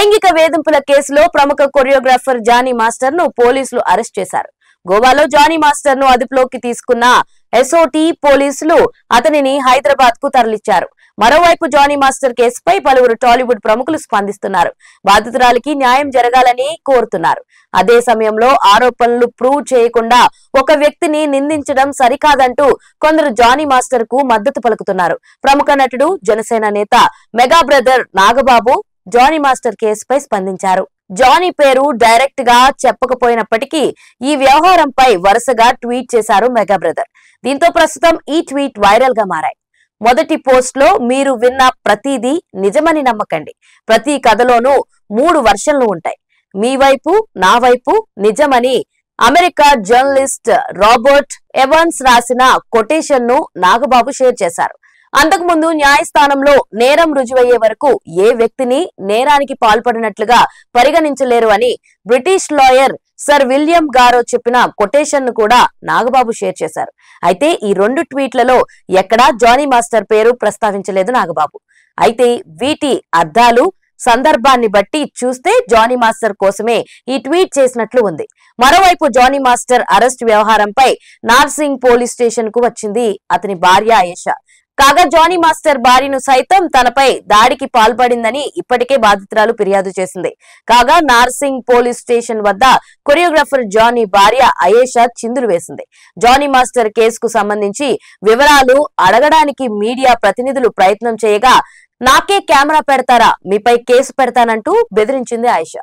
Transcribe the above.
లైంగిక వేధింపుల కేసులో ప్రముఖ కొరియోగ్రాఫర్ జానీ మాస్టర్ను పోలీసులు అరెస్ట్ చేశారు. గోవాలో జానీ మాస్టర్ను అదుపులోకి తీసుకున్న ఎస్ఓటి పోలీసులు అతనిని హైదరాబాద్కు తరలిచ్చారు. మరోవైపు జానీ మాస్టర్ కేసుపై పలువురు టాలీవుడ్ ప్రముఖులు స్పందిస్తున్నారు. బాధితురాలికి న్యాయం జరగాలని కోరుతున్నారు. అదే సమయంలో ఆరోపణలు ప్రూవ్ చేయకుండా ఒక వ్యక్తిని నిందించడం సరికాదంటూ కొందరు జానీ మాస్టర్కు మద్దతు పలుకుతున్నారు. ప్రముఖ నటుడు జనసేన నేత mega brother Nagababu Johnny master కేసుపై స్పందించారు. జానీ పేరు డైరెక్ట్గా చెప్పకపోయినప్పటికీ ఈ వ్యవహారంపై వరుసగా ట్వీట్ చేశారు మెగా బ్రదర్. దీంతో ప్రస్తుతం ఈ ట్వీట్ వైరల్గా మారాయి. మొదటి పోస్ట్లో మీరు విన్న ప్రతిదీ నిజమని నమ్మకండి. ప్రతి కథలోనూ మూడు వర్షన్లు ఉంటాయి. మీ వైపు నా వైపు నిజమని అమెరికా జర్నలిస్ట్ రాబర్ట్ ఎవన్స్ రాసిన కొటేషన్ను నాగబాబు షేర్ చేశారు. అంతకుముందు న్యాయస్థానంలో నేరం రుజువయ్యే వరకు ఏ వ్యక్తిని నేరానికి పాల్పడినట్లుగా పరిగణించలేరు అని British lawyer sir William Garrow చెప్పిన కొటేషన్ను కూడా నాగబాబు షేర్ చేశారు. అయితే ఈ రెండు ట్వీట్లలో ఎక్కడా జానీ మాస్టర్ పేరు ప్రస్తావించలేదు నాగబాబు. అయితే వీటి అర్థాలు సందర్భాన్ని బట్టి చూస్తే జానీ మాస్టర్ కోసమే ఈ ట్వీట్ చేసినట్లు ఉంది. మరోవైపు జానీ మాస్టర్ అరెస్ట్ వ్యవహారంపై నార్సింగ్ పోలీస్ స్టేషన్కు వచ్చింది అతని భార్య ఆయేషా. కాగా జానీ మాస్టర్ భార్యను సైతం తనపై దాడికి పాల్పడిందని ఇప్పటికే బాధితురాలు ఫిర్యాదు చేసింది. కాగా నార్సింగ్ పోలీస్ స్టేషన్ వద్ద కొరియోగ్రాఫర్ జానీ భార్య అయేషా చిందులు వేసింది. జానీ మాస్టర్ కేసుకు సంబంధించి వివరాలు అడగడానికి మీడియా ప్రతినిధులు ప్రయత్నం చేయగా నాకే కెమెరా పెడతారా? మీపై కేసు పెడతానంటూ బెదిరించింది ఆయేషా